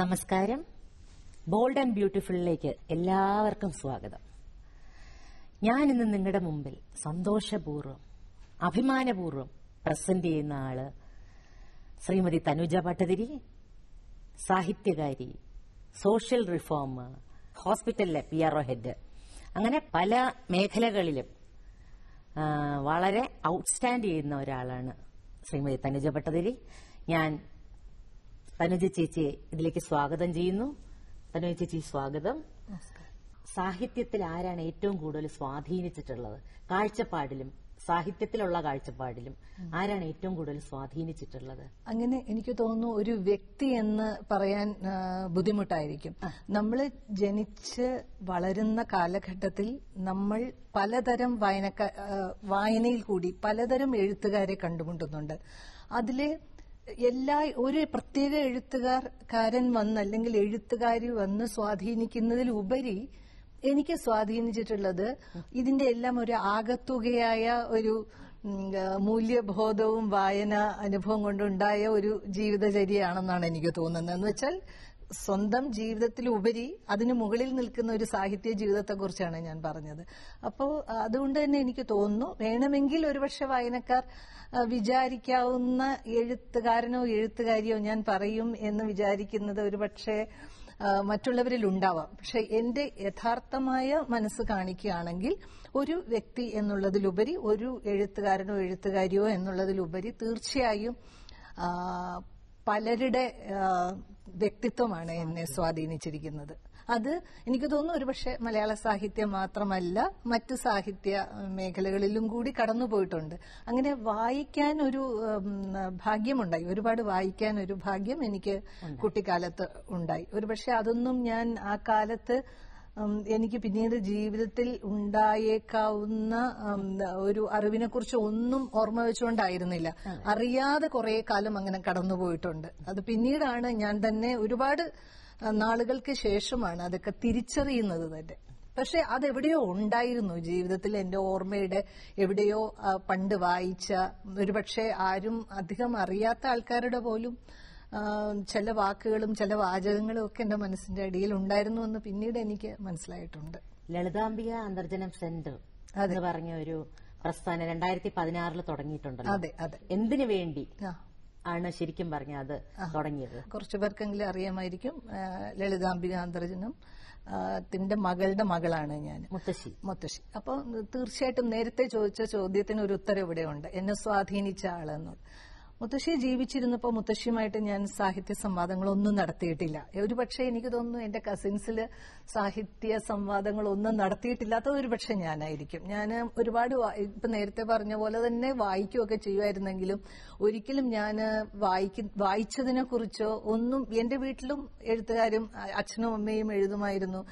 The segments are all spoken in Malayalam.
നമസ്കാരം. ബോൾഡ് ആൻഡ് ബ്യൂട്ടിഫുള്ളിലേക്ക് എല്ലാവർക്കും സ്വാഗതം. ഞാൻ ഇന്ന് നിങ്ങളുടെ മുമ്പിൽ സന്തോഷപൂർവം അഭിമാനപൂർവം പ്രസന്റ് ചെയ്യുന്ന ആൾ ശ്രീമതി തനുജ ഭട്ടതിരി സാഹിത്യകാരി സോഷ്യൽ റിഫോം ഹോസ്പിറ്റലിലെ പി ആർ ഒ ഹെഡ്. അങ്ങനെ പല മേഖലകളിലും വളരെ ഔട്ട്സ്റ്റാൻഡ് ചെയ്യുന്ന ഒരാളാണ് ശ്രീമതി തനുജ ഭട്ടതിരി ഞാൻ തനുജ ചേച്ചിയെ ഇതിലേക്ക് സ്വാഗതം ചെയ്യുന്നു. തനുജ ചേച്ചി സ്വാഗതം. സാഹിത്യത്തിൽ ആരാണ് ഏറ്റവും കൂടുതൽ സ്വാധീനിച്ചിട്ടുള്ളത്? കാഴ്ചപ്പാടിലും സാഹിത്യത്തിലുള്ള കാഴ്ചപ്പാടിലും ആരാണ് ഏറ്റവും കൂടുതൽ സ്വാധീനിച്ചിട്ടുള്ളത്? അങ്ങനെ എനിക്ക് തോന്നുന്നു ഒരു വ്യക്തി എന്ന് പറയാൻ ബുദ്ധിമുട്ടായിരിക്കും. നമ്മൾ ജനിച്ച് വളരുന്ന കാലഘട്ടത്തിൽ നമ്മൾ പലതരം വായന വായനയിൽ കൂടി പലതരം എഴുത്തുകാരെ കണ്ടുമുട്ടുന്നുണ്ട്. അതിലെ എല്ലാ ഒരു പ്രത്യേക എഴുത്തുകാരൻ വന്ന് അല്ലെങ്കിൽ എഴുത്തുകാരി വന്ന് സ്വാധീനിക്കുന്നതിലുപരി എനിക്ക് സ്വാധീനിച്ചിട്ടുള്ളത് ഇതിന്റെ എല്ലാം ഒരു ആകത്തുകയായ ഒരു മൂല്യബോധവും വായന അനുഭവം കൊണ്ടുണ്ടായ ഒരു ജീവിതചര്യയാണെന്നാണ് എനിക്ക് തോന്നുന്നത്. എന്ന് വെച്ചാൽ സ്വന്തം ജീവിതത്തിലുപരി അതിന് മുകളിൽ നിൽക്കുന്ന ഒരു സാഹിത്യ ജീവിതത്തെക്കുറിച്ചാണ് ഞാൻ പറഞ്ഞത്. അപ്പോൾ അതുകൊണ്ട് തന്നെ എനിക്ക് തോന്നുന്നു വേണമെങ്കിൽ ഒരുപക്ഷെ വായനക്കാർ വിചാരിക്കാവുന്ന എഴുത്തുകാരനോ എഴുത്തുകാരിയോ ഞാൻ പറയും എന്ന് വിചാരിക്കുന്നത് ഒരുപക്ഷെ മറ്റുള്ളവരിൽ ഉണ്ടാവാം. പക്ഷെ എന്റെ യഥാർത്ഥമായ മനസ്സ് കാണിക്കുകയാണെങ്കിൽ ഒരു വ്യക്തി എന്നുള്ളതിലുപരി ഒരു എഴുത്തുകാരനോ എഴുത്തുകാരിയോ എന്നുള്ളതിലുപരി തീർച്ചയായും പലരുടെ വ്യക്തിത്വമാണ് എന്നെ സ്വാധീനിച്ചിരിക്കുന്നത്. അത് എനിക്ക് തോന്നുന്നു ഒരുപക്ഷെ മലയാള സാഹിത്യം മാത്രമല്ല മറ്റ് സാഹിത്യ മേഖലകളിലും കൂടി കടന്നുപോയിട്ടുണ്ട് അങ്ങനെ വായിക്കാൻ ഒരു ഭാഗ്യമുണ്ടായി. ഒരുപാട് വായിക്കാൻ ഒരു ഭാഗ്യം എനിക്ക് കുട്ടിക്കാലത്ത് ഉണ്ടായി. ഒരുപക്ഷെ അതൊന്നും ഞാൻ ആ കാലത്ത് എനിക്ക് പിന്നീട് ജീവിതത്തിൽ ഉണ്ടായേക്കാവുന്ന ഒരു അറിവിനെ കുറിച്ച് ഒന്നും ഓർമ്മ വെച്ചുകൊണ്ടായിരുന്നില്ല. അറിയാതെ കുറെ കാലം അങ്ങനെ കടന്നുപോയിട്ടുണ്ട് അത് പിന്നീടാണ് ഞാൻ തന്നെ ഒരുപാട് നാളുകൾക്ക് ശേഷമാണ് അതൊക്കെ തിരിച്ചറിയുന്നത് തന്നെ. പക്ഷെ അതെവിടെയോ ഉണ്ടായിരുന്നു ജീവിതത്തിൽ എന്റെ ഓർമ്മയുടെ. എവിടെയോ പണ്ട് വായിച്ച ഒരുപക്ഷെ ആരും അധികം അറിയാത്ത ആൾക്കാരുടെ പോലും ചില വാക്കുകളും ചില വാചകങ്ങളും ഒക്കെ എന്റെ മനസ്സിന്റെ അടിയിൽ ഉണ്ടായിരുന്നു എന്ന് പിന്നീട് എനിക്ക് മനസ്സിലായിട്ടുണ്ട്. ലളിതാംബിക അന്തർജനം സെന്റർ എന്ന് പറഞ്ഞ ഒരു പ്രസ്ഥാനം രണ്ടായിരത്തി പതിനാറിൽ തുടങ്ങിയിട്ടുണ്ടല്ലോ. അതെ അതെ. എന്തിനു വേണ്ടി ആണ് ശരിക്കും പറഞ്ഞ അത് തുടങ്ങിയത്? കുറച്ചു പേർക്കെങ്കിലും അറിയാമായിരിക്കും. ലളിതാംബിക അന്തർജനം ത്തിന്റെ മകളുടെ മകളാണ് ഞാൻ. മുത്തശ്ശി. മുത്തശ്ശി. അപ്പോൾ തീർച്ചയായിട്ടും നേരത്തെ ചോദിച്ച ചോദ്യത്തിന് ഒരു ഉത്തരം ഇവിടെയുണ്ട് എന്നെ സ്വാധീനിച്ച ആളെന്ന്. മുത്തശ്ശി ജീവിച്ചിരുന്നപ്പോൾ മുത്തശ്ശിയുമായിട്ട് ഞാൻ സാഹിത്യ സംവാദങ്ങളൊന്നും നടത്തിയിട്ടില്ല. ഒരു പക്ഷേ എനിക്ക് തോന്നുന്നു എന്റെ കസിൻസിൽ സാഹിത്യ സംവാദങ്ങളൊന്നും നടത്തിയിട്ടില്ലാത്ത ഒരു പക്ഷേ ഞാനായിരിക്കും. ഞാൻ ഒരുപാട് ഇപ്പൊ നേരത്തെ പറഞ്ഞ പോലെ തന്നെ വായിക്കുകയൊക്കെ ചെയ്യുമായിരുന്നെങ്കിലും ഒരിക്കലും ഞാൻ വായിക്ക വായിച്ചതിനെ കുറിച്ചോ ഒന്നും എന്റെ വീട്ടിലും എഴുത്തുകാരും അച്ഛനും അമ്മയും എഴുതുമായിരുന്നു.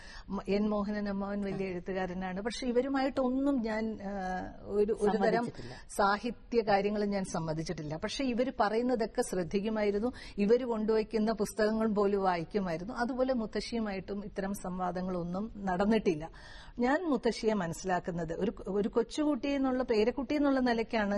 എൻ മോഹനൻ അമ്മാവൻ വലിയ എഴുത്തുകാരനാണ്. പക്ഷെ ഇവരുമായിട്ടൊന്നും ഞാൻ ഒരു ഒരുതരം സാഹിത്യ കാര്യങ്ങളും ഞാൻ സമ്മതിച്ചിട്ടില്ല പക്ഷെ ഇവർ പറയുന്നതൊക്കെ ശ്രദ്ധിക്കുമായിരുന്നു. ഇവർ കൊണ്ടുവയ്ക്കുന്ന പുസ്തകങ്ങൾ പോലും വായിക്കുമായിരുന്നു. അതുപോലെ മുത്തശ്ശിയുമായിട്ടും ഇത്തരം സംവാദങ്ങളൊന്നും നടന്നിട്ടില്ല. ഞാൻ മുത്തശ്ശിയെ മനസ്സിലാക്കുന്നത് ഒരു ഒരു കൊച്ചുകുട്ടി എന്നുള്ള പേരക്കുട്ടി എന്നുള്ള നിലയ്ക്കാണ്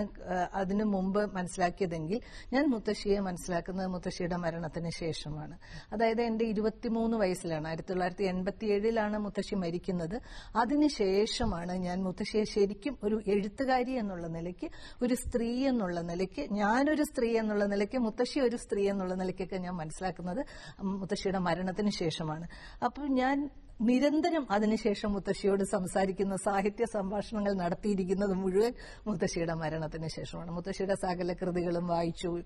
അതിനു മുമ്പ് മനസ്സിലാക്കിയതെങ്കിൽ ഞാൻ മുത്തശ്ശിയെ മനസ്സിലാക്കുന്നത് മുത്തശ്ശിയുടെ മരണത്തിന് ശേഷമാണ്. അതായത് എന്റെ ഇരുപത്തിമൂന്ന് വയസ്സിലാണ്. ആയിരത്തി തൊള്ളായിരത്തി എൺപത്തിയേഴിലാണ് മുത്തശ്ശി മരിക്കുന്നത്. അതിനുശേഷമാണ് ഞാൻ മുത്തശ്ശിയെ ശരിക്കും ഒരു എഴുത്തുകാരി എന്നുള്ള നിലയ്ക്ക് ഒരു സ്ത്രീ എന്നുള്ള നിലയ്ക്ക് ഞാനൊരു സ്ത്രീ എന്നുള്ള നിലയ്ക്ക് മുത്തശ്ശി ഒരു സ്ത്രീ എന്നുള്ള നിലയ്ക്കൊക്കെ ഞാൻ മനസ്സിലാക്കുന്നത് മുത്തശ്ശിയുടെ മരണത്തിന് ശേഷമാണ്. അപ്പോൾ ഞാൻ നിരന്തരം അതിനുശേഷം മുത്തശ്ശിയോട് സംസാരിക്കുന്ന സാഹിത്യ സംഭാഷണങ്ങൾ നടത്തിയിരിക്കുന്നത് മുഴുവൻ മുത്തശ്ശിയുടെ മരണത്തിന് ശേഷമാണ്. മുത്തശ്ശിയുടെ സകല കൃതികളും വായിച്ചു.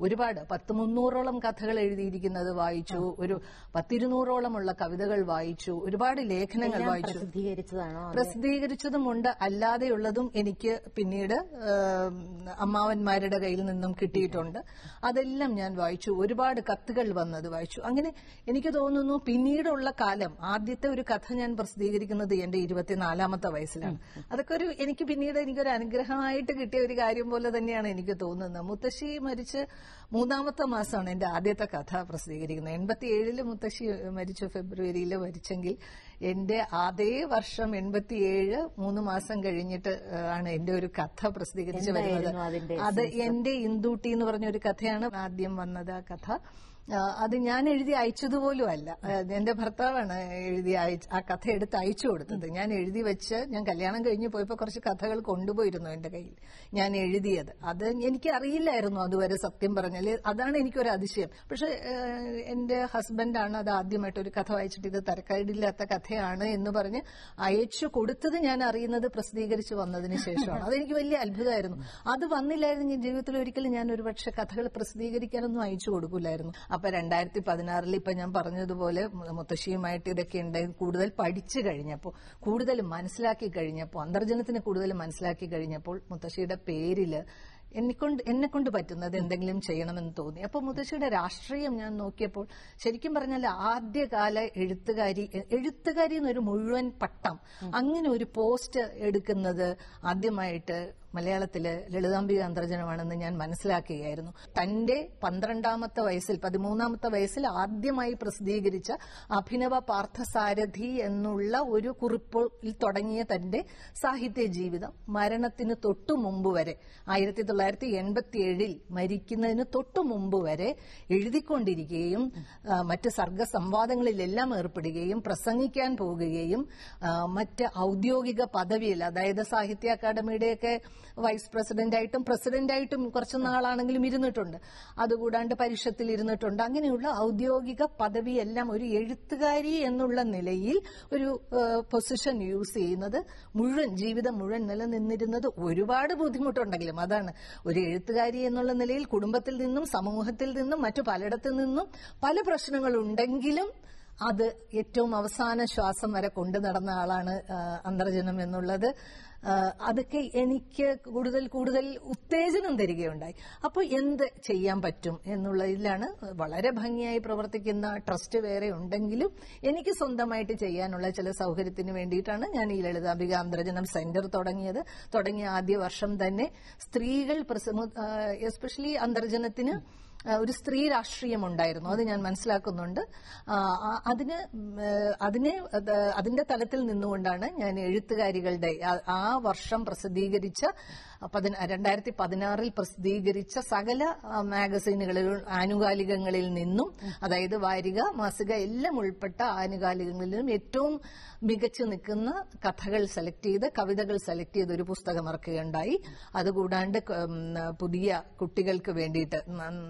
ഒരുപാട് പത്ത് മുന്നൂറോളം കഥകൾ എഴുതിയിരിക്കുന്നത് വായിച്ചു. ഒരു പത്തിരുന്നൂറോളമുള്ള കവിതകൾ വായിച്ചു. ഒരുപാട് ലേഖനങ്ങൾ വായിച്ചു. പ്രസിദ്ധീകരിച്ചതുമുണ്ട്. അല്ലാതെയുള്ളതും എനിക്ക് പിന്നീട് അമ്മാവന്മാരുടെ കയ്യിൽ നിന്നും കിട്ടിയിട്ടുണ്ട്. അതെല്ലാം ഞാൻ വായിച്ചു. ഒരുപാട് കത്തുകൾ വന്നത് വായിച്ചു. അങ്ങനെ എനിക്ക് തോന്നുന്നു പിന്നീടുള്ള കാലം ആദ്യത്തെ ഒരു കഥ ഞാൻ പ്രസിദ്ധീകരിക്കുന്നത് എന്റെ ഇരുപത്തിനാലാമത്തെ വയസ്സിലാണ്. അതൊക്കെ ഒരു എനിക്ക് പിന്നീട് എനിക്കൊരു അനുഗ്രഹമായിട്ട് കിട്ടിയ ഒരു കാര്യം പോലെ തന്നെയാണ് എനിക്ക് തോന്നുന്നത്. മുത്തശ്ശി മരിച്ച് മൂന്നാമത്തെ മാസമാണ് എന്റെ ആദ്യത്തെ കഥ പ്രസിദ്ധീകരിക്കുന്നത്. എൺപത്തിയേഴിൽ മുത്തശ്ശി മരിച്ചു ഫെബ്രുവരിയിൽ മരിച്ചെങ്കിൽ എന്റെ അതേ വർഷം എൺപത്തിയേഴ് മൂന്ന് മാസം കഴിഞ്ഞിട്ട് ആണ് എന്റെ ഒരു കഥ പ്രസിദ്ധീകരിച്ച് വരുന്നത്. അത് എന്റെ ഇന്ദൂട്ടി എന്ന് പറഞ്ഞ ഒരു കഥയാണ് ആദ്യം വന്നത് ആ കഥ. അത് ഞാൻ എഴുതി അയച്ചതുപോലും അല്ല എന്റെ ഭർത്താവാണ് എഴുതി ആ കഥ എടുത്ത് അയച്ചു കൊടുത്തത്. ഞാൻ എഴുതി വെച്ച് ഞാൻ കല്യാണം കഴിഞ്ഞ് പോയപ്പോൾ കുറച്ച് കഥകൾ കൊണ്ടുപോയിരുന്നു എന്റെ കയ്യിൽ. ഞാൻ എഴുതിയത്. അത് എനിക്ക് അറിയില്ലായിരുന്നു അതുവരെ സത്യം പറഞ്ഞാൽ. അതാണ് എനിക്കൊരു അതിശയം. പക്ഷെ എന്റെ ഹസ്ബൻഡാണ് അത് ആദ്യമായിട്ട് ഒരു കഥ വായിച്ചിട്ട് ഇത് തരക്കേടില്ലാത്ത കഥയാണ് എന്ന് പറഞ്ഞ് അയച്ചു കൊടുത്തത് ഞാൻ അറിയുന്നത് പ്രസിദ്ധീകരിച്ച് വന്നതിന് ശേഷമാണ്. അതെനിക്ക് വലിയ അത്ഭുതമായിരുന്നു. അത് വന്നില്ലായിരുന്നെങ്കിൽ ജീവിതത്തിൽ ഒരിക്കലും ഞാൻ ഒരുപക്ഷെ കഥകൾ പ്രസിദ്ധീകരിക്കാനൊന്നും അയച്ചു കൊടുക്കില്ലായിരുന്നു. അപ്പൊ രണ്ടായിരത്തി പതിനാറിൽ ഇപ്പൊ ഞാൻ പറഞ്ഞതുപോലെ മുത്തശ്ശിയുമായിട്ട് ഇതൊക്കെ ഉണ്ടായി കൂടുതൽ പഠിച്ചു കഴിഞ്ഞപ്പോൾ കൂടുതൽ മനസ്സിലാക്കി കഴിഞ്ഞപ്പോൾ അന്തർജനത്തിന് കൂടുതൽ മനസ്സിലാക്കി കഴിഞ്ഞപ്പോൾ മുത്തശ്ശിയുടെ പേരിൽ എന്നെക്കൊണ്ട് എന്നെ കൊണ്ട് പറ്റുന്നത് എന്തെങ്കിലും ചെയ്യണമെന്ന് തോന്നി. അപ്പൊ മുത്തശ്ശിയുടെ രാഷ്ട്രീയം ഞാൻ നോക്കിയപ്പോൾ ശരിക്കും പറഞ്ഞാൽ ആദ്യകാല എഴുത്തുകാരി എഴുത്തുകാരി എന്നൊരു മുഴുവൻ പട്ടം അങ്ങനെ ഒരു പോസ്റ്റ് എടുക്കുന്നത് ആദ്യമായിട്ട് മലയാളത്തിൽ ലളിതാംബിക അന്തർജനമാണെന്ന് ഞാൻ മനസ്സിലാക്കുകയായിരുന്നു. തന്റെ പന്ത്രണ്ടാമത്തെ വയസ്സിൽ പതിമൂന്നാമത്തെ വയസ്സിൽ ആദ്യമായി പ്രസിദ്ധീകരിച്ച അഭിനവ പാർത്ഥസാരഥി എന്നുള്ള ഒരു കുറിപ്പിൽ തുടങ്ങിയ തന്റെ സാഹിത്യ ജീവിതം മരണത്തിന് തൊട്ടു മുമ്പ് വരെ ആയിരത്തി തൊള്ളായിരത്തി എൺപത്തി ഏഴിൽ മരിക്കുന്നതിന് തൊട്ടു മുമ്പ് വരെ എഴുതിക്കൊണ്ടിരിക്കുകയും മറ്റ് സർഗ സംവാദങ്ങളിലെല്ലാം ഏർപ്പെടുകയും പ്രസംഗിക്കാൻ പോകുകയും മറ്റ് ഔദ്യോഗിക പദവിയിൽ അതായത് സാഹിത്യ അക്കാദമിയുടെയൊക്കെ വൈസ് പ്രസിഡന്റായിട്ടും പ്രസിഡന്റായിട്ടും കുറച്ചു നാളാണെങ്കിലും ഇരുന്നിട്ടുണ്ട്. അതുകൂടാണ്ട് പരിഷത്തിൽ ഇരുന്നിട്ടുണ്ട്. അങ്ങനെയുള്ള ഔദ്യോഗിക പദവിയെല്ലാം ഒരു എഴുത്തുകാരി എന്നുള്ള നിലയിൽ ഒരു പൊസിഷൻ യൂസ് ചെയ്യുന്നത് മുഴുവൻ ജീവിതം മുഴുവൻ നിലനിന്നിരുന്നത് ഒരുപാട് ബുദ്ധിമുട്ടുണ്ടെങ്കിലും അതാണ്. ഒരു എഴുത്തുകാരി എന്നുള്ള നിലയിൽ കുടുംബത്തിൽ നിന്നും സമൂഹത്തിൽ നിന്നും മറ്റു പലയിടത്തു നിന്നും പല പ്രശ്നങ്ങളുണ്ടെങ്കിലും അത് ഏറ്റവും അവസാന ശ്വാസം വരെ കൊണ്ടു നടന്ന ആളാണ് അന്തർജനം എന്നുള്ളത്. അതൊക്കെ എനിക്ക് കൂടുതൽ കൂടുതൽ ഉത്തേജനം തരികയുണ്ടായി. അപ്പോൾ എന്ത് ചെയ്യാൻ പറ്റും എന്നുള്ളതിലാണ് വളരെ ഭംഗിയായി പ്രവർത്തിക്കുന്ന ട്രസ്റ്റ് വേറെ ഉണ്ടെങ്കിലും എനിക്ക് സ്വന്തമായിട്ട് ചെയ്യാനുള്ള ചില സൗകര്യത്തിന് വേണ്ടിയിട്ടാണ് ഞാൻ ഈ ലളിതാംബിക അന്തർജനം സെന്റർ തുടങ്ങിയത്. തുടങ്ങിയ ആദ്യ വർഷം തന്നെ സ്ത്രീകൾ എസ്പെഷ്യലി അന്തർജനത്തിന് ഒരു സ്ത്രീ രാഷ്ട്രീയം ഉണ്ടായിരുന്നു അത് ഞാൻ മനസ്സിലാക്കുന്നുണ്ട്. അതിന് അതിനെ അതിന്റെ തലത്തിൽ നിന്നുകൊണ്ടാണ് ഞാൻ എഴുത്തുകാരികളുടെ ആ- വർഷം പ്രസിദ്ധീകരിച്ച രണ്ടായിരത്തി പതിനാറിൽ പ്രസിദ്ധീകരിച്ച സകല മാഗസീനുകളിൽ ആനുകാലികങ്ങളിൽ നിന്നും അതായത് വാരിക മാസിക എല്ലാം ഉൾപ്പെട്ട ആനുകാലികങ്ങളിലും ഏറ്റവും മികച്ചു നിൽക്കുന്ന കഥകൾ സെലക്ട് ചെയ്ത് കവിതകൾ സെലക്ട് ചെയ്ത് ഒരു പുസ്തകം ഇറക്കുകയുണ്ടായി. അതുകൂടാണ്ട് പുതിയ കുട്ടികൾക്ക് വേണ്ടിയിട്ട്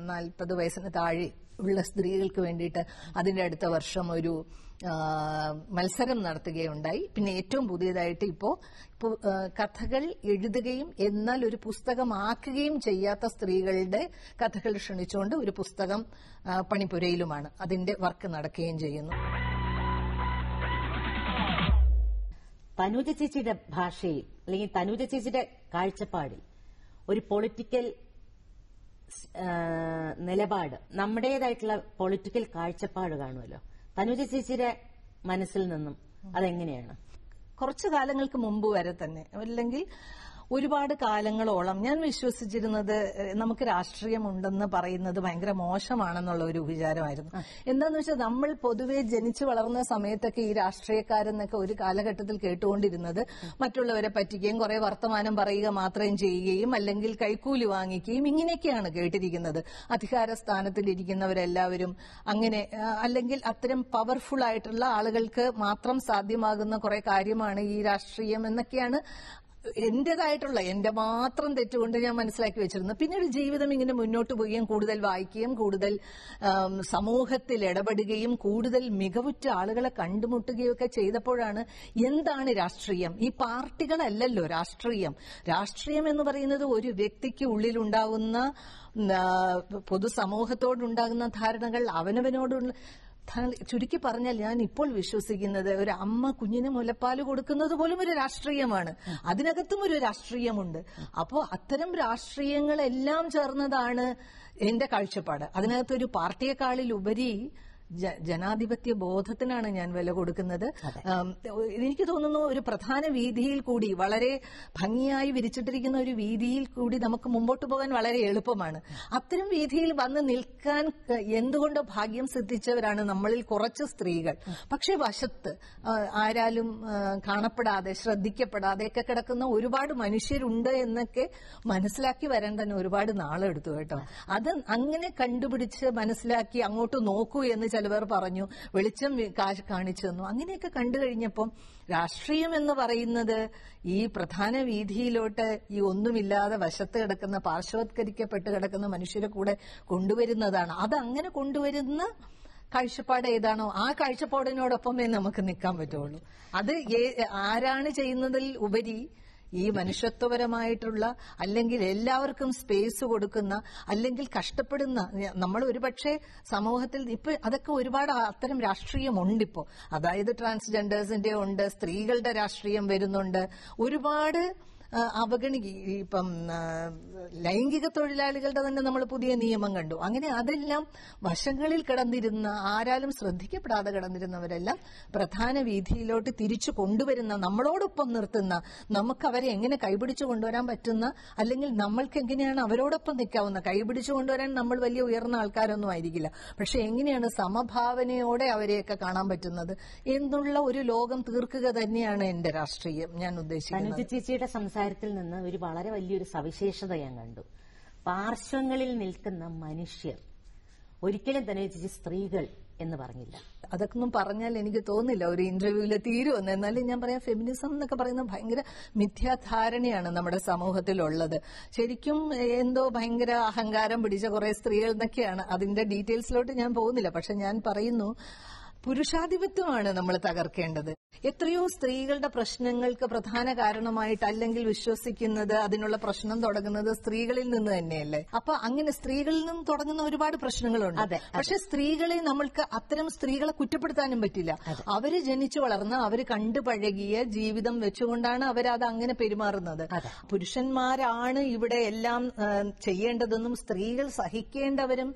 നാൽപ്പത് വയസ്സിന് താഴെ ഉള്ള സ്ത്രീകൾക്ക് വേണ്ടിയിട്ട് അതിന്റെ അടുത്ത വർഷം ഒരു മത്സരം നടത്തുകയുണ്ടായി. പിന്നെ ഏറ്റവും പുതിയതായിട്ട് ഇപ്പോ കഥകൾ എഴുതുകയും എന്നാൽ ഒരു പുസ്തകമാക്കുകയും ചെയ്യാത്ത സ്ത്രീകളുടെ കഥകൾ ക്ഷണിച്ചുകൊണ്ട് ഒരു പുസ്തകം പണിപ്പുരയിലുമാണ്. അതിന്റെ വർക്ക് നടക്കുകയും ചെയ്യുന്നു. തനൂജ ചേച്ചിയുടെ ഭാഷയിൽ അല്ലെങ്കിൽ തനൂജ ചേച്ചിയുടെ കാഴ്ചപ്പാടിൽ ഒരു പൊളിറ്റിക്കൽ നിലപാട് നമ്മുടേതായിട്ടുള്ള പൊളിറ്റിക്കൽ കാഴ്ചപ്പാട് കാണുമല്ലോ. തനുജ ചേച്ചിയുടെ മനസ്സിൽ നിന്നും അതെങ്ങനെയാണ്? കുറച്ചു കാലങ്ങൾക്ക് മുമ്പ് വരെ തന്നെ. അല്ലെങ്കിൽ ഒരുപാട് കാലങ്ങളോളം ഞാൻ വിശ്വസിച്ചിരുന്നത് നമുക്ക് രാഷ്ട്രീയമുണ്ടെന്ന് പറയുന്നത് ഭയങ്കര മോശമാണെന്നുള്ള ഒരു വിചാരമായിരുന്നു. എന്താന്ന് വെച്ചാൽ നമ്മൾ പൊതുവെ ജനിച്ചു വളർന്ന സമയത്തൊക്കെ ഈ രാഷ്ട്രീയക്കാരെന്നൊക്കെ ഒരു കാലഘട്ടത്തിൽ കേട്ടുകൊണ്ടിരുന്നത് മറ്റുള്ളവരെ പറ്റിക്കുകയും കുറെ വർത്തമാനം പറയുക മാത്രം ചെയ്യുകയും അല്ലെങ്കിൽ കൈക്കൂലി വാങ്ങിക്കുകയും ഇങ്ങനെയൊക്കെയാണ് കേട്ടിരിക്കുന്നത്. അധികാര സ്ഥാനത്തിലിരിക്കുന്നവരെല്ലാവരും അങ്ങനെ അല്ലെങ്കിൽ അത്തരം പവർഫുൾ ആയിട്ടുള്ള ആളുകൾക്ക് മാത്രം സാധ്യമാകുന്ന കുറെ കാര്യമാണ് ഈ രാഷ്ട്രീയം എന്നൊക്കെയാണ് എന്റേതായിട്ടുള്ള എന്റെ മാത്രം തെറ്റുകൊണ്ട് ഞാൻ മനസ്സിലാക്കി വെച്ചിരുന്നു പിന്നീട് ജീവിതം ഇങ്ങനെ മുന്നോട്ട് പോവുകയും കൂടുതൽ വായിക്കുകയും കൂടുതൽ സമൂഹത്തിൽ ഇടപെടുകയും കൂടുതൽ മികവുറ്റ ആളുകളെ കണ്ടുമുട്ടുകയും ഒക്കെ ചെയ്തപ്പോഴാണ് എന്താണ് രാഷ്ട്രീയം? ഈ പാർട്ടികളല്ലല്ലോ രാഷ്ട്രീയം. രാഷ്ട്രീയം എന്ന് പറയുന്നത് ഒരു വ്യക്തിക്ക് ഉള്ളിലുണ്ടാകുന്ന പൊതുസമൂഹത്തോടുണ്ടാകുന്ന ധാരണകൾ അവനവനോടുള്ള ചുരുക്കി പറഞ്ഞാൽ ഞാൻ ഇപ്പോൾ വിശ്വസിക്കുന്നത് ഒരു അമ്മ കുഞ്ഞിന് മുലപ്പാൽ കൊടുക്കുന്നത് പോലും ഒരു രാഷ്ട്രീയമാണ്. അതിനകത്തും ഒരു രാഷ്ട്രീയമുണ്ട്. അപ്പോൾ അത്തരം രാഷ്ട്രീയങ്ങളെല്ലാം ചേർന്നതാണ് എന്റെ കാഴ്ചപ്പാട്. അതിനകത്ത് ഉപരി ജ- ജനാധിപത്യ ബോധത്തിനാണ് ഞാൻ വില കൊടുക്കുന്നത്. എനിക്ക് തോന്നുന്നു ഒരു പ്രധാന വീതിയിൽ കൂടി വളരെ ഭംഗിയായി വിരിച്ചിട്ടിരിക്കുന്ന ഒരു വീതിയിൽ കൂടി നമുക്ക് മുമ്പോട്ട് പോകാൻ വളരെ എളുപ്പമാണ്. അത്തരം വീതിയിൽ വന്ന് നിൽക്കാൻ എന്തുകൊണ്ടോ ഭാഗ്യം സിദ്ധിച്ചവരാണ് നമ്മളിൽ കുറച്ച് സ്ത്രീകൾ. പക്ഷെ വശത്ത് ആരാലും കാണപ്പെടാതെ ശ്രദ്ധിക്കപ്പെടാതെ ഒക്കെ കിടക്കുന്ന ഒരുപാട് മനുഷ്യരുണ്ട് എന്നൊക്കെ മനസ്സിലാക്കി വരാൻ തന്നെ ഒരുപാട് നാളെടുത്തു കേട്ടോ. അത് അങ്ങനെ കണ്ടുപിടിച്ച് മനസ്സിലാക്കി അങ്ങോട്ട് നോക്കൂ എന്ന് ചിലവർ പറഞ്ഞു വെളിച്ചം കാണിച്ചു തന്നു. അങ്ങനെയൊക്കെ കണ്ടു കഴിഞ്ഞപ്പം രാഷ്ട്രീയം എന്ന് പറയുന്നത് ഈ പ്രധാന വീതിയിലോട്ട് ഈ ഒന്നുമില്ലാതെ വശത്ത് കിടക്കുന്ന പാർശ്വവത്കരിക്കപ്പെട്ട് കിടക്കുന്ന മനുഷ്യരെ കൂടെ കൊണ്ടുവരുന്നതാണ്. അത് അങ്ങനെ കൊണ്ടുവരുന്ന കാഴ്ചപ്പാട് ഏതാണോ ആ കാഴ്ചപ്പാടിനോടൊപ്പമേ നമുക്ക് നിൽക്കാൻ പറ്റുള്ളൂ. അത് ആരാണ് ചെയ്യുന്നതിൽ ഉപരി ഈ മനുഷ്യത്വപരമായിട്ടുള്ള അല്ലെങ്കിൽ എല്ലാവർക്കും സ്പേസ് കൊടുക്കുന്ന അല്ലെങ്കിൽ കഷ്ടപ്പെടുന്ന നമ്മൾ ഒരുപക്ഷെ സമൂഹത്തിൽ ഇപ്പൊ അതൊക്കെ ഒരുപാട് അത്തരം രാഷ്ട്രീയമുണ്ട് ഇപ്പോ അതായത് ട്രാൻസ്ജെൻഡേഴ്സിന്റെ ഉണ്ട് സ്ത്രീകളുടെ രാഷ്ട്രീയം വരുന്നുണ്ട്. ഒരുപാട് ആ, അവഗണി ഇപ്പം ലൈംഗിക തൊഴിലാളികളുടെ തന്നെ നമ്മൾ പുതിയ നിയമം കണ്ടു. അങ്ങനെ അതെല്ലാം വശങ്ങളിൽ കിടന്നിരുന്ന ആരാലും ശ്രദ്ധിക്കപ്പെടാതെ കിടന്നിരുന്നവരെല്ലാം പ്രധാന വീതിയിലോട്ട് തിരിച്ചു കൊണ്ടുവരുന്ന നമ്മളോടൊപ്പം നിർത്തുന്ന നമുക്ക് അവരെ എങ്ങനെ കൈപിടിച്ചു കൊണ്ടുവരാൻ പറ്റുന്ന അല്ലെങ്കിൽ നമ്മൾക്ക് എങ്ങനെയാണ് അവരോടൊപ്പം നിൽക്കാവുന്ന കൈപിടിച്ചു കൊണ്ടുവരാൻ നമ്മൾ വലിയ ഉയർന്ന ആൾക്കാരൊന്നും ആയിരിക്കില്ല. പക്ഷെ എങ്ങനെയാണ് സമഭാവനയോടെ അവരെയൊക്കെ കാണാൻ പറ്റുന്നത് എന്നുള്ള ഒരു ലോകം തീർക്കുക തന്നെയാണ് എന്റെ രാഷ്ട്രീയം ഞാൻ ഉദ്ദേശിക്കുന്നത്. സംസാരത്തിൽ നിന്ന് ഒരു വളരെ വലിയൊരു സവിശേഷത ഞാൻ കണ്ടു. പാർശ്വങ്ങളിൽ നിൽക്കുന്ന മനുഷ്യർ ഒരിക്കലും തന്നെ സ്ത്രീകൾ എന്ന് പറഞ്ഞില്ല. അതൊക്കെ ഒന്നും പറഞ്ഞാൽ എനിക്ക് തോന്നില്ല ഒരു ഇന്റർവ്യൂവിൽ തീരുമെന്ന്. എന്നാലും ഞാൻ പറയാം ഫെമിനിസം എന്നൊക്കെ പറയുന്നത് ഭയങ്കര മിഥ്യാധാരണയാണ് നമ്മുടെ സമൂഹത്തിലുള്ളത്. ശരിക്കും എന്തോ ഭയങ്കര അഹങ്കാരം പിടിച്ച കുറെ സ്ത്രീകൾ എന്നൊക്കെയാണ്. അതിന്റെ ഡീറ്റെയിൽസിലോട്ട് ഞാൻ പോകുന്നില്ല. പക്ഷെ ഞാൻ പറയുന്നു പുരുഷാധിപത്യമാണ് നമ്മൾ തകർക്കേണ്ടത്. എത്രയോ സ്ത്രീകളുടെ പ്രശ്നങ്ങൾക്ക് പ്രധാന കാരണമായിട്ട് അല്ലെങ്കിൽ വിശ്വസിക്കുന്നത് അതിനുള്ള പ്രശ്നം തുടങ്ങുന്നത് സ്ത്രീകളിൽ നിന്ന് തന്നെയല്ലേ? അപ്പൊ അങ്ങനെ സ്ത്രീകളിൽ നിന്ന് തുടങ്ങുന്ന ഒരുപാട് പ്രശ്നങ്ങളുണ്ട്. അതെ, പക്ഷെ സ്ത്രീകളെ നമ്മൾക്ക് അത്തരം സ്ത്രീകളെ കുറ്റപ്പെടുത്താനും പറ്റില്ല. അവർ ജനിച്ചു വളർന്ന് അവർ കണ്ടു പഴകിയ ജീവിതം വെച്ചുകൊണ്ടാണ് അവരത് അങ്ങനെ പെരുമാറുന്നത്. പുരുഷന്മാരാണ് ഇവിടെ എല്ലാം ചെയ്യേണ്ടതെന്നും സ്ത്രീകൾ സഹിക്കേണ്ടവരും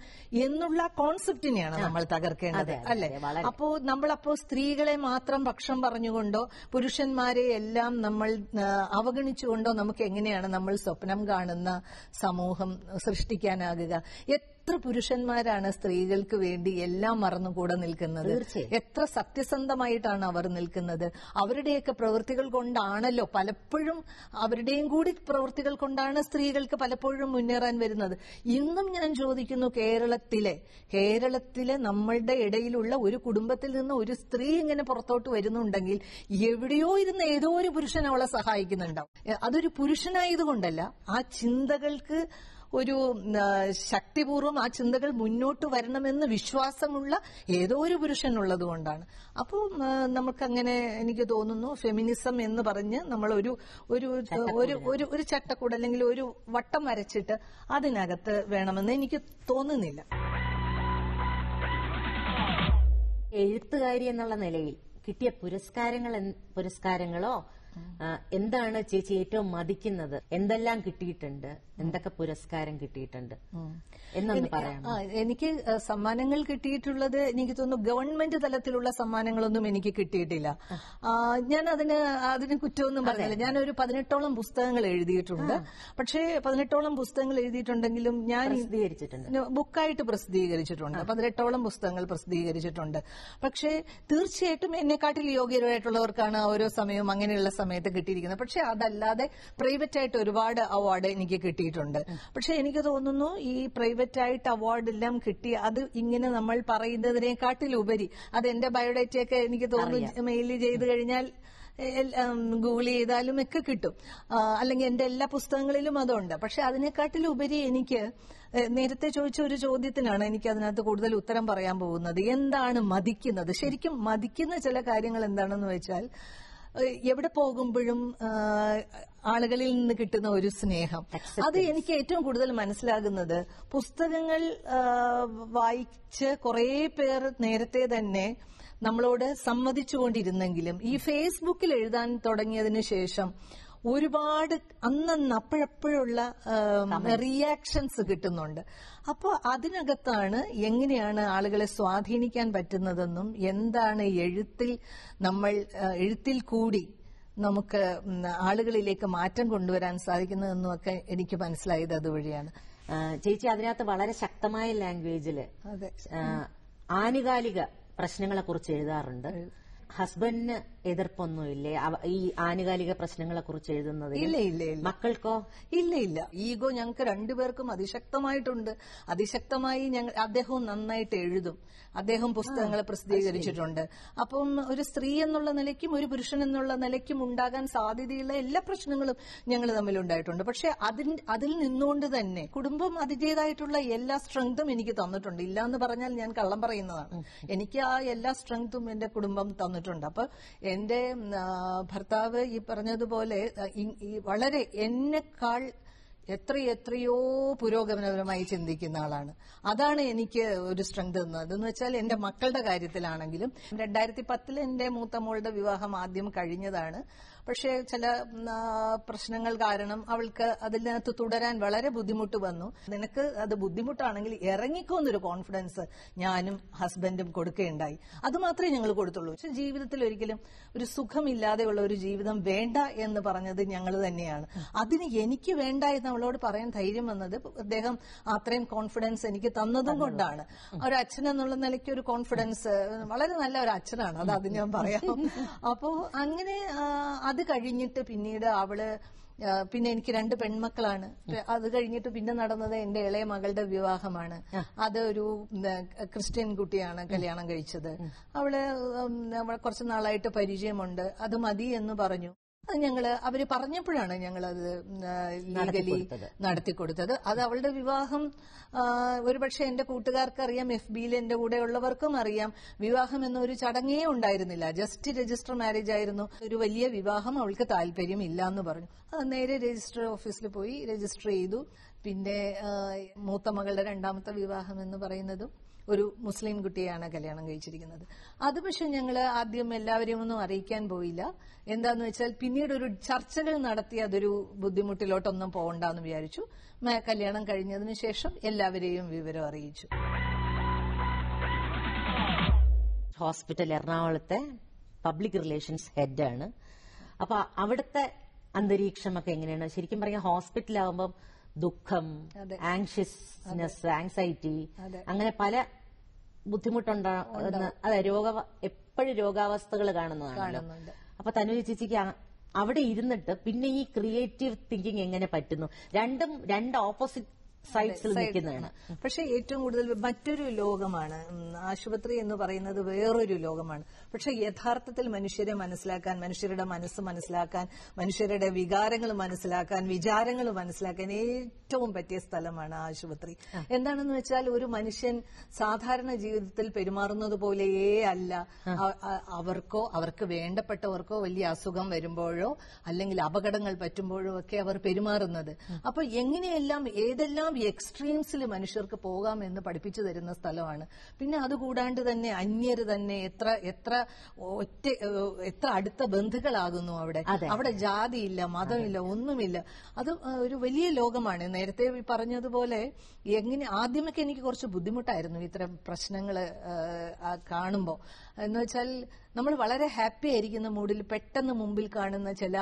എന്നുള്ള കോൺസെപ്റ്റിനെയാണ് നമ്മൾ തകർക്കേണ്ടത് അല്ലെ. അപ്പോ നമ്മളപ്പോ സ്ത്രീകളെ മാത്രം പക്ഷം പറഞ്ഞുകൊണ്ടോ പുരുഷന്മാരെ എല്ലാം നമ്മൾ അവഗണിച്ചുകൊണ്ടോ നമുക്ക് എങ്ങനെയാണ് നമ്മൾ സ്വപ്നം കാണുന്ന സമൂഹം സൃഷ്ടിക്കാനാകുക? എത്ര പുരുഷന്മാരാണ് സ്ത്രീകൾക്ക് വേണ്ടി എല്ലാം മറന്നുകൂടെ നിൽക്കുന്നത്? എത്ര സത്യസന്ധമായിട്ടാണ് അവർ നിൽക്കുന്നത്? അവരുടെയൊക്കെ പ്രവൃത്തികൾ കൊണ്ടാണല്ലോ പലപ്പോഴും അവരുടെയും കൂടി പ്രവൃത്തികൾ കൊണ്ടാണ് സ്ത്രീകൾക്ക് പലപ്പോഴും മുന്നേറാൻ വരുന്നത്. ഇന്നും ഞാൻ ചോദിക്കുന്നു കേരളത്തിലെ കേരളത്തിലെ നമ്മളുടെ ഇടയിലുള്ള ഒരു കുടുംബത്തിൽ നിന്ന് ഒരു സ്ത്രീ ഇങ്ങനെ പുറത്തോട്ട് വരുന്നുണ്ടെങ്കിൽ എവിടെയോ ഇരുന്ന് ഏതോ ഒരു പുരുഷൻ അവളെ സഹായിക്കുന്നുണ്ടാവും. അതൊരു പുരുഷനായതുകൊണ്ടല്ല ആ ചിന്തകൾക്ക് ഒരു ശക്തിപൂർവം ആ ചിന്തകൾ മുന്നോട്ട് വരണമെന്ന് വിശ്വാസമുള്ള ഏതോ ഒരു പുരുഷൻ ഉള്ളത് കൊണ്ടാണ് അപ്പോൾ നമുക്കങ്ങനെ എനിക്ക് തോന്നുന്നു ഫെമിനിസം എന്ന് പറഞ്ഞ് നമ്മൾ ഒരു ഒരു ഒരു ഒരു ചട്ടക്കൂട് അല്ലെങ്കിൽ ഒരു വട്ടം വരച്ചിട്ട് അതിനകത്ത് വേണമെന്ന് എനിക്ക് തോന്നുന്നില്ല. എഴുത്തുകാരി എന്നുള്ള നിലയിൽ കിട്ടിയ പുരസ്കാരങ്ങൾ പുരസ്കാരങ്ങളോ എന്താണ് ചേച്ചി ഏറ്റവും മതിക്കുന്നത്? എന്തെല്ലാം കിട്ടിയിട്ടുണ്ട്? എന്തൊക്കെ പുരസ്കാരം കിട്ടിയിട്ടുണ്ട്? എന്നൊന്ന് പറയാം എനിക്ക് സമ്മാനങ്ങൾ കിട്ടിയിട്ടുള്ളത് എനിക്ക് തോന്നുന്നു ഗവൺമെന്റ് തലത്തിലുള്ള സമ്മാനങ്ങളൊന്നും എനിക്ക് കിട്ടിയിട്ടില്ല. ഞാൻ അതിന് അതിന് കുറ്റമൊന്നും പറഞ്ഞില്ല. ഞാൻ ഒരു പതിനെട്ടോളം പുസ്തകങ്ങൾ എഴുതിയിട്ടുണ്ട്. പക്ഷേ പതിനെട്ടോളം പുസ്തകങ്ങൾ എഴുതിയിട്ടുണ്ടെങ്കിലും ഞാൻ ബുക്കായിട്ട് പ്രസിദ്ധീകരിച്ചിട്ടുണ്ട്. പതിനെട്ടോളം പുസ്തകങ്ങൾ പ്രസിദ്ധീകരിച്ചിട്ടുണ്ട്. പക്ഷേ തീർച്ചയായിട്ടും എന്നെക്കാട്ടിൽ യോഗ്യരായിട്ടുള്ളവർക്കാണ് ഓരോ സമയവും അങ്ങനെയുള്ള സമയത്ത് കിട്ടിയിരിക്കുന്നത്. പക്ഷെ അതല്ലാതെ പ്രൈവറ്റ് ആയിട്ട് ഒരുപാട് അവാർഡ് എനിക്ക് കിട്ടിയിട്ടുണ്ട്. പക്ഷെ എനിക്ക് തോന്നുന്നു ഈ പ്രൈവറ്റ് ആയിട്ട് അവാർഡ് എല്ലാം കിട്ടി അത് ഇങ്ങനെ നമ്മൾ പറയുന്നതിനെക്കാട്ടിലുപരി അത് എന്റെ ബയോഡേറ്റയൊക്കെ എനിക്ക് തോന്നുന്നു മെയിൽ ചെയ്ത് കഴിഞ്ഞാൽ ഗൂഗിൾ ചെയ്താലും ഒക്കെ കിട്ടും. അല്ലെങ്കിൽ എന്റെ എല്ലാ പുസ്തകങ്ങളിലും അതുണ്ട്. പക്ഷെ അതിനെക്കാട്ടിലുപരി എനിക്ക് നേരത്തെ ചോദിച്ച ഒരു ചോദ്യത്തിനാണ് എനിക്ക് അതിനകത്ത് കൂടുതൽ ഉത്തരം പറയാൻ പോകുന്നത്. എന്താണ് മതിക്കുന്നത്? ശരിക്കും മതിക്കുന്ന ചില കാര്യങ്ങൾ എന്താണെന്ന് വെച്ചാൽ എവിടെ പോകുമ്പോഴും ആളുകളിൽ നിന്ന് കിട്ടുന്ന ഒരു സ്നേഹം. അത് എനിക്ക് ഏറ്റവും കൂടുതൽ മനസ്സിലാകുന്നത്. പുസ്തകങ്ങൾ വായിച്ച് കുറേ പേർ നേരത്തെ തന്നെ നമ്മളോട് സമ്മതിച്ചുകൊണ്ടിരുന്നെങ്കിലും ഈ ഫേസ്ബുക്കിൽ എഴുതാൻ തുടങ്ങിയതിനു ശേഷം ഒരുപാട് അന്നന്ന് അപ്പോഴപ്പോഴുള്ള റിയാക്ഷൻസ് കിട്ടുന്നുണ്ട്. അപ്പോൾ അതിനകത്താണ് എങ്ങനെയാണ് ആളുകളെ സ്വാധീനിക്കാൻ പറ്റുന്നതെന്നും എന്താണ് എഴുത്തിൽ നമ്മൾ എഴുത്തിൽ കൂടി നമുക്ക് ആളുകളിലേക്ക് മാറ്റം കൊണ്ടുവരാൻ സാധിക്കുന്നതെന്നും ഒക്കെ എനിക്ക് മനസ്സിലായത് അതുവഴിയാണ്. ചേച്ചി അതിനകത്ത് വളരെ ശക്തമായ ആ, ആനുകാലിക പ്രശ്നങ്ങളെ കുറിച്ച് എഴുതാറുണ്ട്. ഹസ്ബൻഡിന് എതിർപ്പൊന്നുമില്ലേ? ഈ ആനുകാലിക പ്രശ്നങ്ങളെ കുറിച്ച് എഴുതുന്നത് ഇല്ല ഇല്ല ഇല്ല. മക്കൾക്കോ? ഇല്ല ഇല്ല. ഈഗോ ഞങ്ങൾക്ക് രണ്ടുപേർക്കും അതിശക്തമായിട്ടുണ്ട്. അതിശക്തമായി ഞങ്ങൾ അദ്ദേഹവും നന്നായിട്ട് എഴുതും. അദ്ദേഹം പുസ്തകങ്ങൾ പ്രസിദ്ധീകരിച്ചിട്ടുണ്ട്. അപ്പം ഒരു സ്ത്രീ എന്നുള്ള നിലയ്ക്കും ഒരു പുരുഷൻ എന്നുള്ള നിലയ്ക്കും ഉണ്ടാകാൻ സാധ്യതയുള്ള എല്ലാ പ്രശ്നങ്ങളും ഞങ്ങൾ തമ്മിൽ ഉണ്ടായിട്ടുണ്ട്. പക്ഷെ അതിൽ അതിൽ നിന്നുകൊണ്ട് തന്നെ കുടുംബം അതിന്റെതായിട്ടുള്ള എല്ലാ സ്ട്രെങ്തും എനിക്ക് തന്നിട്ടുണ്ട്. ഇല്ല എന്ന് പറഞ്ഞാൽ ഞാൻ കള്ളം പറയുന്നതാണ്. എനിക്ക് ആ എല്ലാ സ്ട്രെങ്തും എന്റെ കുടുംബം തന്നിട്ടുണ്ട്. അപ്പൊ എന്റെ എന്റെ ഭർത്താവ് ഈ പറഞ്ഞതുപോലെ വളരെ എന്നെക്കാൾ എത്ര എത്രയോ പുരോഗമനപരമായി ചിന്തിക്കുന്ന ആളാണ്. അതാണ് എനിക്ക് ഒരു സ്ട്രെങ്ത് തന്നത്. എന്ന് വെച്ചാൽ എന്റെ മക്കളുടെ കാര്യത്തിലാണെങ്കിലും രണ്ടായിരത്തി പത്തിൽ എന്റെ മൂത്ത മോളുടെ വിവാഹം ആദ്യം കഴിഞ്ഞതാണ്. പക്ഷേ ചില പ്രശ്നങ്ങൾ കാരണം അവൾക്ക് അതിനകത്ത് തുടരാൻ വളരെ ബുദ്ധിമുട്ട് വന്നു. നിനക്ക് അത് ബുദ്ധിമുട്ടാണെങ്കിൽ ഇറങ്ങിക്കോന്നൊരു കോൺഫിഡൻസ് ഞാനും ഹസ്ബൻഡും കൊടുക്കുകയുണ്ടായി. അത് മാത്രമേ ഞങ്ങൾ കൊടുത്തുള്ളൂ. പക്ഷെ ജീവിതത്തിൽ ഒരിക്കലും ഒരു സുഖമില്ലാതെയുള്ള ഒരു ജീവിതം വേണ്ട എന്ന് പറഞ്ഞത് ഞങ്ങൾ തന്നെയാണ്. അതിന് എനിക്ക് വേണ്ട എന്ന് അവളോട് പറയാൻ ധൈര്യം വന്നത് അദ്ദേഹം അത്രയും കോൺഫിഡൻസ് എനിക്ക് തന്നതും കൊണ്ടാണ്. ഒരു അച്ഛൻ എന്നുള്ള നിലയ്ക്ക് ഒരു കോൺഫിഡൻസ് വളരെ നല്ല ഒരു അച്ഛനാണ്. അത് അത് ഞാൻ പറയാം. അപ്പോ അങ്ങനെ അത് കഴിഞ്ഞിട്ട് പിന്നീട് അവൾ പിന്നെ എനിക്ക് രണ്ട് പെൺമക്കളാണ്. അത് കഴിഞ്ഞിട്ട് പിന്നെ നടന്നത് എന്റെ ഇളയ മകളുടെ വിവാഹമാണ്. അത് ഒരു ക്രിസ്ത്യൻ കുട്ടിയാണ് കല്യാണം കഴിച്ചത്. അവൾ കുറച്ച് നാളായിട്ട് പരിചയമുണ്ട്. അത് മതി എന്ന് പറഞ്ഞു. അത് ഞങ്ങൾ അവർ പറഞ്ഞപ്പോഴാണ് ഞങ്ങളത് ലീഗലി നടത്തിക്കൊടുത്തത്. അത് അവളുടെ വിവാഹം ഒരുപക്ഷെ എന്റെ കൂട്ടുകാർക്ക് അറിയാം എഫ് ബിയിൽ എന്റെ കൂടെ ഉള്ളവർക്കും അറിയാം. വിവാഹം എന്നൊരു ചടങ്ങേ ഉണ്ടായിരുന്നില്ല. ജസ്റ്റ് രജിസ്റ്റർ മാരേജ് ആയിരുന്നു. ഒരു വലിയ വിവാഹം അവൾക്ക് താല്പര്യം ഇല്ല എന്ന് പറഞ്ഞു. അത് നേരെ രജിസ്റ്റർ ഓഫീസിൽ പോയി രജിസ്റ്റർ ചെയ്തു. പിന്നെ മൂത്ത മകളുടെ രണ്ടാമത്തെ വിവാഹം എന്ന് പറയുന്നതും ഒരു മുസ്ലിം കുട്ടിയാണ് കല്യാണം കഴിച്ചിരിക്കുന്നത്. അത് പക്ഷെ ഞങ്ങൾ ആദ്യം എല്ലാവരെയും ഒന്നും അറിയിക്കാൻ പോയില്ല. എന്താന്ന് വെച്ചാൽ പിന്നീട് ഒരു ചർച്ചകൾ നടത്തി അതൊരു ബുദ്ധിമുട്ടിലോട്ടൊന്നും പോകണ്ടെന്ന് വിചാരിച്ചു. കല്യാണം കഴിഞ്ഞതിന് ശേഷം എല്ലാവരെയും വിവരം അറിയിച്ചു. ഹോസ്പിറ്റൽ എറണാകുളത്തെ പബ്ലിക് റിലേഷൻസ് ഹെഡാണ്. അപ്പൊ അവിടുത്തെ അന്തരീക്ഷമൊക്കെ എങ്ങനെയാണ്? ശരിക്കും പറഞ്ഞാൽ ഹോസ്പിറ്റലാകുമ്പം ദുഃഖം. ആങ്ഷ്യസ്നെസ് ആങ്സൈറ്റി അങ്ങനെ പല ബുദ്ധിമുട്ടുണ്ടാകുന്ന അതെ രോഗ എപ്പോഴും രോഗാവസ്ഥകൾ കാണുന്നതാണല്ലോ. കാണുന്നുണ്ട്. അപ്പൊ തനുജ ചേച്ചിക്ക് അവിടെ ഇരുന്നിട്ട് പിന്നെ ഈ ക്രിയേറ്റീവ് തിങ്കിങ് എങ്ങനെ പറ്റുന്നു? രണ്ടും രണ്ട് ഓപ്പോസിറ്റ് സൈഡ്സിൽ നിൽക്കുന്നതാണ്. പക്ഷെ ഏറ്റവും കൂടുതൽ മറ്റൊരു ലോകമാണ്. ആശുപത്രി എന്ന് പറയുന്നത് വേറൊരു ലോകമാണ്. പക്ഷെ യഥാർത്ഥത്തിൽ മനുഷ്യരെ മനസ്സിലാക്കാൻ മനുഷ്യരുടെ മനസ്സ് മനസ്സിലാക്കാൻ മനുഷ്യരുടെ വികാരങ്ങൾ മനസ്സിലാക്കാൻ വിചാരങ്ങൾ മനസ്സിലാക്കാൻ ഏറ്റവും പറ്റിയ സ്ഥലമാണ് ആശുപത്രി. എന്താണെന്ന് വെച്ചാൽ ഒരു മനുഷ്യൻ സാധാരണ ജീവിതത്തിൽ പെരുമാറുന്നത് പോലെയേ അല്ല. അവർക്കോ അവർക്ക് വേണ്ടപ്പെട്ടവർക്കോ വലിയ അസുഖം വരുമ്പോഴോ അല്ലെങ്കിൽ അപകടങ്ങൾ പറ്റുമ്പോഴോ ഒക്കെ അവർ പെരുമാറുന്നത്. അപ്പൊ എങ്ങനെയെല്ലാം ഏതെല്ലാം എക്സ്ട്രീംസിൽ മനുഷ്യർക്ക് പോകാം എന്ന് പഠിപ്പിച്ചു തരുന്ന സ്ഥലമാണ്. പിന്നെ അതുകൂടാണ്ട് തന്നെ അന്യര് തന്നെ എത്ര എത്ര ഒറ്റ എത്ര അടുത്ത ബന്ധുക്കളാകുന്നു അവിടെ. അവിടെ ജാതിയില്ല മതമില്ല ഒന്നുമില്ല. അത് ഒരു വലിയ ലോകമാണ്. നേരത്തെ പറഞ്ഞതുപോലെ എങ്ങനെ ആദ്യമൊക്കെ എനിക്ക് കുറച്ച് ബുദ്ധിമുട്ടായിരുന്നു ഇത്തരം പ്രശ്നങ്ങൾ കാണുമ്പോൾ എന്ന് വെച്ചാൽ നമ്മൾ വളരെ ഹാപ്പി ആയിരിക്കുന്ന മൂഡിൽ പെട്ടെന്ന് മുമ്പിൽ കാണുന്ന ചില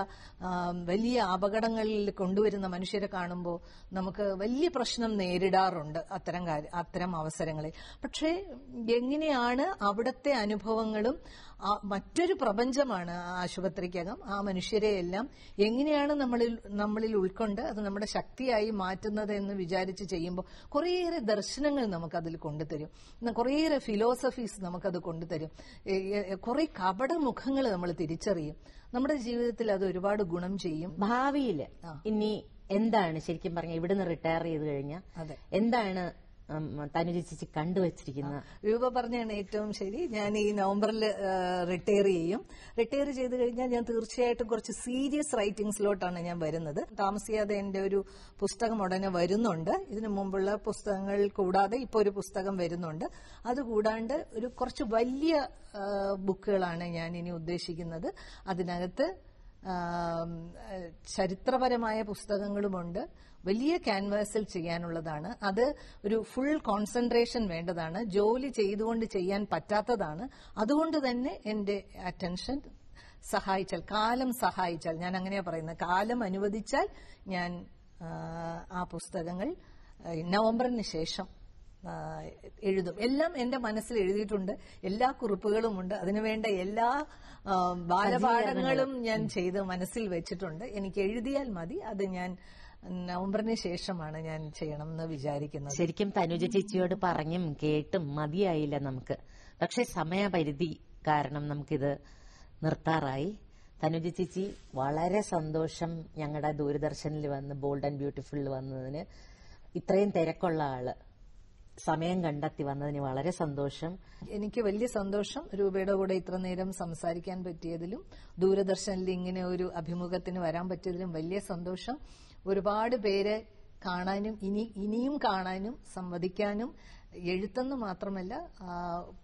വലിയ അപകടങ്ങളിൽ കൊണ്ടുവരുന്ന മനുഷ്യരെ കാണുമ്പോൾ നമുക്ക് വലിയ പ്രശ്നം നേരിടാറുണ്ട് അത്തരം കാര്യ അത്തരം അവസരങ്ങളിൽ. പക്ഷേ എങ്ങനെയാണ് അവിടുത്തെ അനുഭവങ്ങളും മറ്റൊരു പ്രപഞ്ചമാണ് ആശുപത്രിക്കകം ആ മനുഷ്യരെ എല്ലാം എങ്ങനെയാണ് നമ്മളിൽ നമ്മളിൽ ഉൾക്കൊണ്ട് അത് നമ്മുടെ ശക്തിയായി മാറ്റുന്നത് എന്ന് വിചാരിച്ച് ചെയ്യുമ്പോൾ കുറേയേറെ ദർശനങ്ങൾ നമുക്കതിൽ കൊണ്ടുതരും. കുറേയേറെ ഫിലോസഫീസ് നമുക്കത് കൊണ്ടുതരും. കുറേ ഏ- കുറെ കപട മുഖങ്ങൾ നമ്മൾ തിരിച്ചറിയും. നമ്മുടെ ജീവിതത്തിൽ അത് ഒരുപാട് ഗുണം ചെയ്യും. ഭാവിയിൽ ഇനി എന്താണ് ശരിക്കും പറഞ്ഞ ഇവിടുന്ന് റിട്ടയർ ചെയ്ത് കഴിഞ്ഞാൽ എന്താണ് തനുജ ചേച്ചി കണ്ടുവച്ചിരിക്കുന്ന? രൂപ പറഞ്ഞാണ് ഏറ്റവും ശരി. ഞാൻ ഈ നവംബറിൽ റിട്ടയർ ചെയ്യും. റിട്ടയർ ചെയ്ത് കഴിഞ്ഞാൽ ഞാൻ തീർച്ചയായിട്ടും കുറച്ച് സീരിയസ് റൈറ്റിംഗ്സിലോട്ടാണ് ഞാൻ വരുന്നത്. താമസിയാതെ എന്റെ ഒരു പുസ്തകം ഉടനെ വരുന്നുണ്ട്. ഇതിനു മുമ്പുള്ള പുസ്തകങ്ങൾ കൂടാതെ ഇപ്പോൾ ഒരു പുസ്തകം വരുന്നുണ്ട്. അതുകൂടാണ്ട് ഒരു കുറച്ച് വലിയ ബുക്കുകളാണ് ഞാൻ ഇനി ഉദ്ദേശിക്കുന്നത്. അതിനകത്ത് ചരിത്രപരമായ പുസ്തകങ്ങളുമുണ്ട്. വലിയ ക്യാൻവാസിൽ ചെയ്യാനുള്ളതാണ്. അത് ഒരു ഫുൾ കോൺസെൻട്രേഷൻ വേണ്ടതാണ്. ജോലി ചെയ്തുകൊണ്ട് ചെയ്യാൻ പറ്റാത്തതാണ്. അതുകൊണ്ട് തന്നെ എന്റെ അറ്റൻഷൻ സഹായിച്ചാൽ കാലം സഹായിച്ചാൽ ഞാൻ അങ്ങനെയാ പറയുന്നത് കാലം അനുവദിച്ചാൽ ഞാൻ ആ, പുസ്തകങ്ങൾ നവംബറിന് ശേഷം എഴുതും. എല്ലാം എന്റെ മനസ്സിൽ എഴുതിയിട്ടുണ്ട്. എല്ലാ കുറിപ്പുകളും ഉണ്ട്. അതിനുവേണ്ട എല്ലാ ബാലപാഠങ്ങളും ഞാൻ ചെയ്ത് മനസ്സിൽ വെച്ചിട്ടുണ്ട്. എനിക്ക് എഴുതിയാൽ മതി. അത് ഞാൻ നവംബറിന് ശേഷമാണ് ഞാൻ ചെയ്യണം എന്ന് വിചാരിക്കുന്നത്. ശരിക്കും തനുജ ചേച്ചിയോട് പറഞ്ഞും കേട്ടും മതിയായില്ല നമുക്ക്. പക്ഷെ സമയപരിധി കാരണം നമുക്കിത് നിർത്താറായി. തനുജ ചേച്ചി വളരെ സന്തോഷം ഞങ്ങളുടെ ദൂരദർശനിൽ വന്ന് ബോൾഡ് ആൻഡ് ബ്യൂട്ടിഫുള്ളിൽ വന്നതിന്. ഇത്രയും തിരക്കുള്ള ആൾ. സമയം കണ്ടെത്തി വന്നതിന് വളരെ സന്തോഷം. എനിക്ക് വലിയ സന്തോഷം രൂപയുടെ കൂടെ ഇത്ര നേരം സംസാരിക്കാൻ പറ്റിയതിലും ദൂരദർശനിൽ ഇങ്ങനെ ഒരു അഭിമുഖത്തിന് വരാൻ പറ്റിയതിലും വലിയ സന്തോഷം. ഒരുപാട് പേരെ കാണാനും ഇനി ഇനിയും കാണാനും സംവദിക്കാനും എഴുത്തെന്ന് മാത്രമല്ല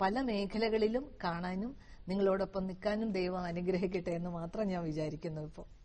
പല മേഖലകളിലും കാണാനും നിങ്ങളോടൊപ്പം നിൽക്കാനും ദൈവം അനുഗ്രഹിക്കട്ടെ എന്ന് മാത്രം ഞാൻ വിചാരിക്കുന്നു ഇപ്പോൾ.